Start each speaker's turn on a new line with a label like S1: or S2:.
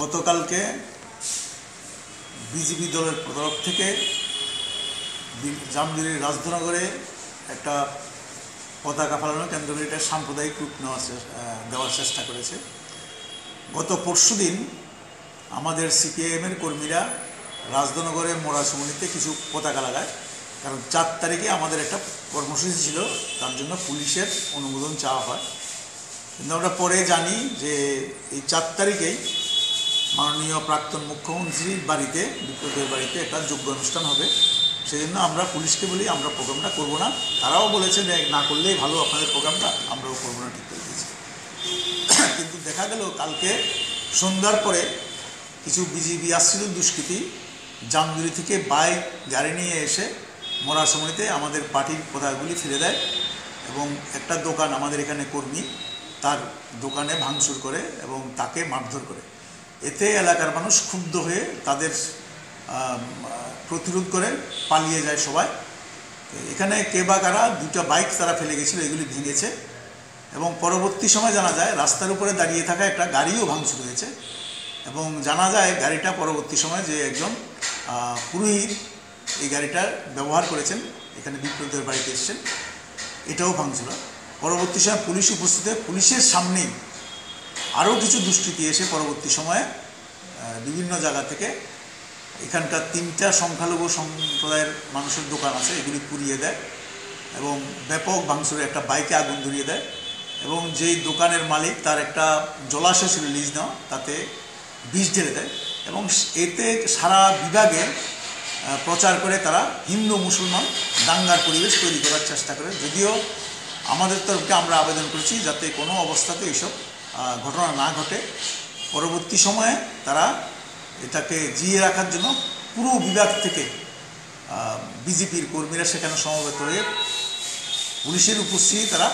S1: গতকালকে বিজেপি দলের তরফ থেকে জামগিরির রাজধনগরে একটা পতাকা ফালানো কেন্দ্র করে এটা সাম্প্রদায়িক রূপ নেওয়ার দেওয়ার চেষ্টা করেছে। গত পরশুদিন আমাদের সিপিআইএমের কর্মীরা রাজধনগরে মোড়াসমণিতে কিছু পতাকা লাগায়, কারণ চার তারিখে আমাদের একটা কর্মসূচি ছিল, তার জন্য পুলিশের অনুমোদন চাওয়া হয়। কিন্তু আমরা পরে জানি যে এই চার তারিখেই মাননীয় প্রাক্তন মুখ্যমন্ত্রীর বাড়িতে বিপ্লবের বাড়িতে একটা যোগ্য অনুষ্ঠান হবে। সেই জন্য আমরা পুলিশকে বলি, আমরা প্রোগ্রামটা করব না। তারাও বলেছে না করলেই ভালো, আপনাদের প্রোগ্রামটা, আমরাও করব না, ঠিক করে দিয়েছি। কিন্তু দেখা গেল, কালকে সন্ধ্যার পরে কিছু বিজিবি আসছিল দুষ্কৃতী জামগুড়ি থেকে বাইক গাড়ি নিয়ে এসে মরার সময়তে আমাদের পার্টির পতাকাগুলি ফেলে দেয় এবং একটা দোকান, আমাদের এখানে কর্মী, তার দোকানে ভাঙচুর করে এবং তাকে মারধর করে। এতে এলাকার মানুষ ক্ষুব্ধ হয়ে তাদের প্রতিরোধ করে পালিয়ে যায় সবাই। এখানে কে বা কারা দুটা বাইক তারা ফেলে গেছিল, এগুলি ভেঙেছে। এবং পরবর্তী সময় জানা যায়, রাস্তার উপরে দাঁড়িয়ে থাকা একটা গাড়িও ভাঙচুর হয়েছে। এবং জানা যায়, গাড়িটা পরবর্তী সময় যে একজন পুরোহিত এই গাড়িটা ব্যবহার করেছেন, এখানে বিপ্লবদের বাড়িতে এসেছেন, এটাও ভাঙচুর পরবর্তী সময় পুলিশ উপস্থিত পুলিশের সামনেই আরও কিছু দুষ্কৃতী এসে পরবর্তী সময়ে বিভিন্ন জায়গা থেকে এখানকার তিনটা সংখ্যালঘু সম্প্রদায়ের মানুষের দোকান আছে, এগুলি পুড়িয়ে দেয় এবং ব্যাপক ভাঙচুরে একটা বাইকে আগুন ধরিয়ে দেয় এবং যেই দোকানের মালিক তার একটা জলাশয় ছিল লিজ নেওয়া, তাতে বিষ ঢেলে দেয় এবং এতে সারা বিভাগে প্রচার করে তারা হিন্দু মুসলমান দাঙ্গার পরিবেশ তৈরি করার চেষ্টা করে। যদিও আমাদের তরফকে আমরা আবেদন করছি যাতে কোনো অবস্থাতে এইসব ঘটনা না ঘটে, পরবর্তী সময়ে তারা এটাকে জিয়ে রাখার জন্য পুরো বিভাগ থেকে বিজেপির কর্মীরা সেখানে সমবেত হয়ে পুলিশের উপস্থিতি তারা